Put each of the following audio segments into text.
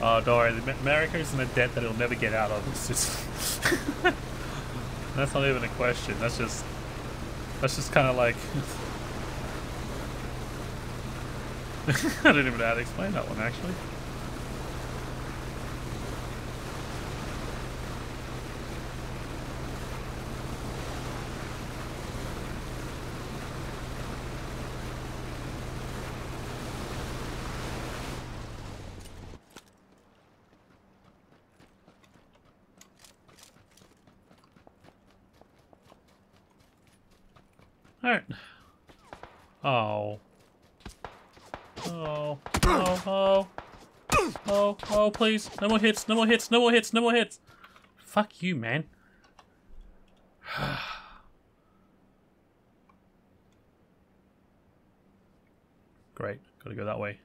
Oh, don't worry. America's in a debt that it'll never get out of. It's just... that's not even a question. That's just... That's just kind of like... I didn't even know how to explain that one, actually. Alright. Oh. Oh. Oh, oh. Oh, oh, please. No more hits, no more hits, no more hits, no more hits. Fuck you, man. Great. Gotta go that way.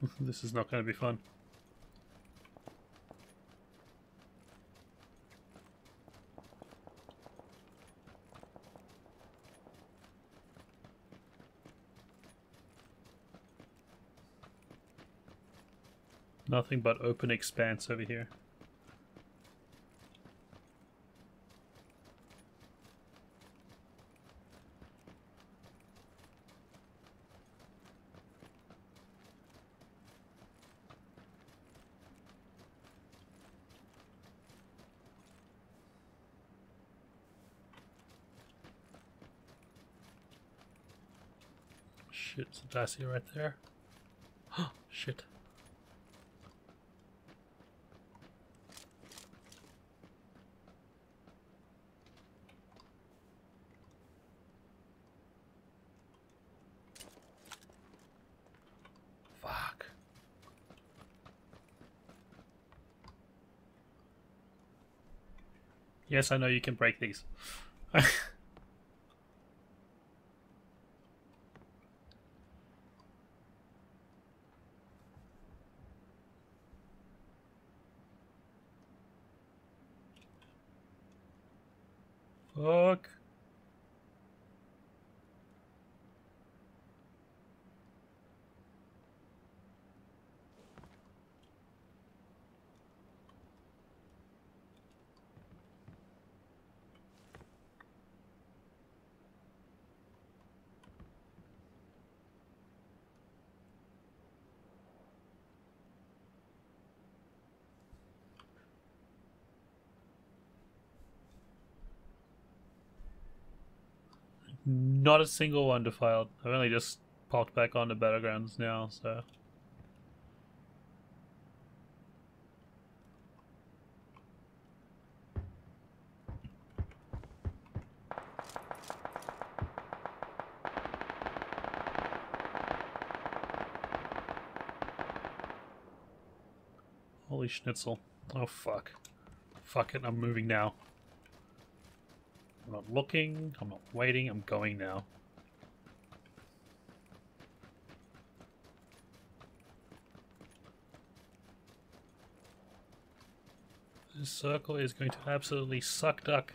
this is not going to be fun. Nothing but open expanse over here. Shit, it's a Dacia right there. Oh, shit. Fuck. Yes, I know you can break these. Fuck. Not a single one defiled. I've only just popped back onto Battlegrounds now, so... Holy schnitzel. Oh fuck. Fuck it, I'm moving now. Not looking, I'm not waiting, I'm going now. This circle is going to absolutely suck duck.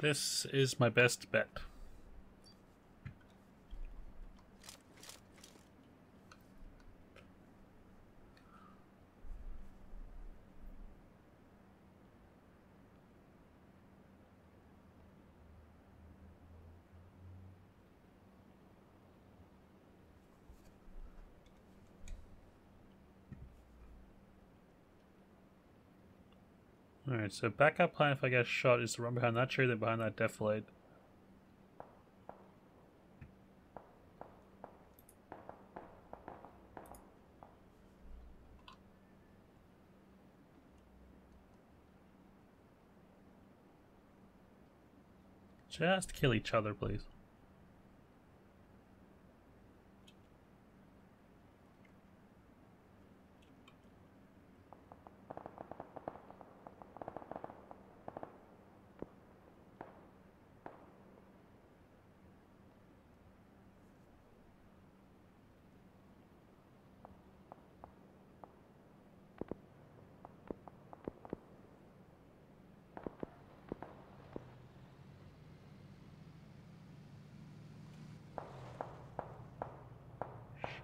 This is my best bet. Alright, so backup plan if I get shot is to run behind that tree, then behind that defilade. Just kill each other, please.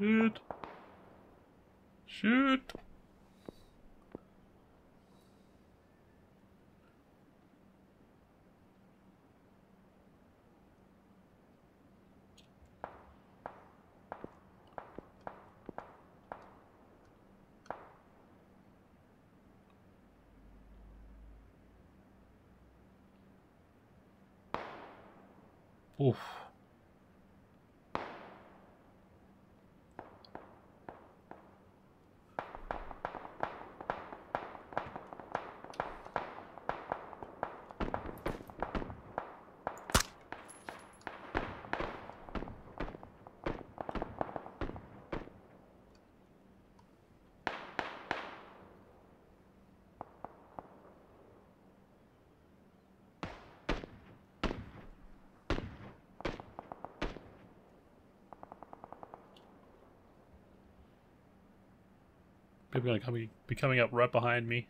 Shoot. Shoot. Oof. People gonna be coming up right behind me.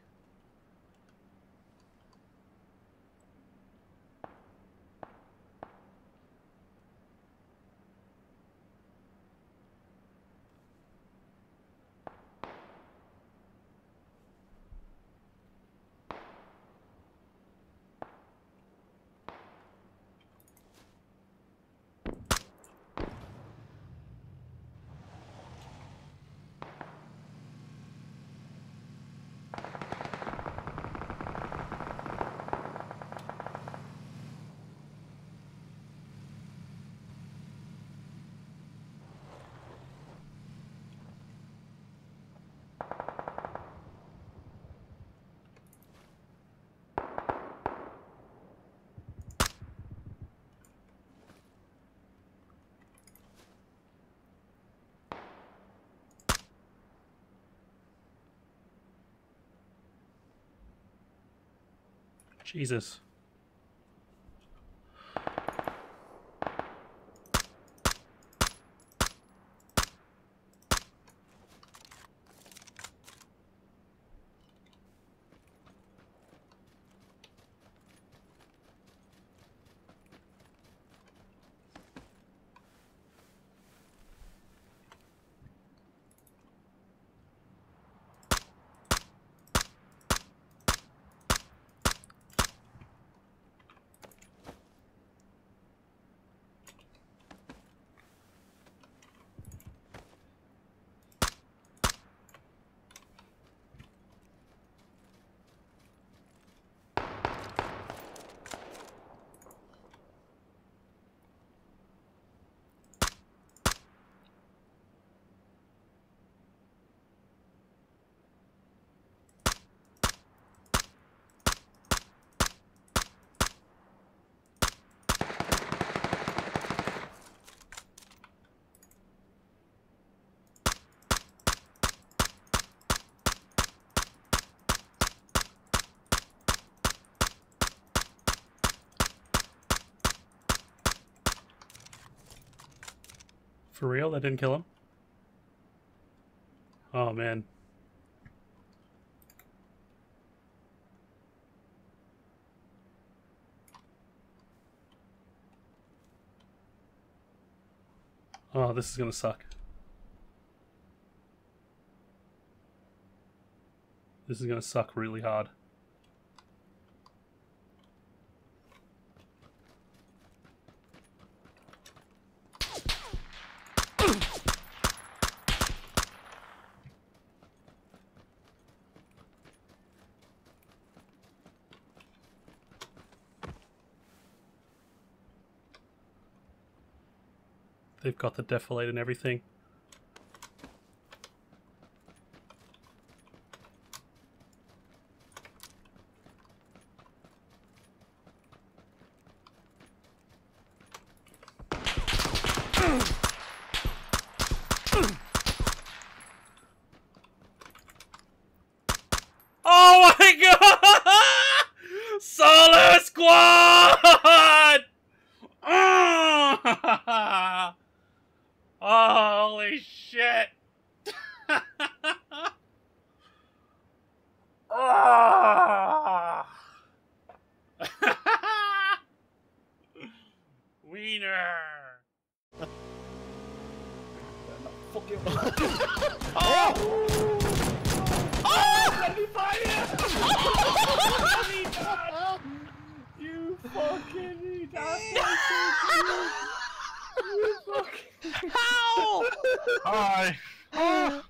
Jesus. For real? That didn't kill him? Oh, man. Oh, this is gonna suck. This is gonna suck really hard. They've got the defilade and everything. Oh, holy shit! oh! Wiener! Fucking. Oh! Let me find it! you fucking retard! You fucking. How? Hi! Ah.